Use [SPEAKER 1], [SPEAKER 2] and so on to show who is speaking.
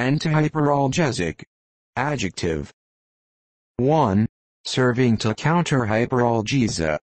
[SPEAKER 1] Antihyperalgesic. Adjective. 1. Serving to counter hyperalgesia.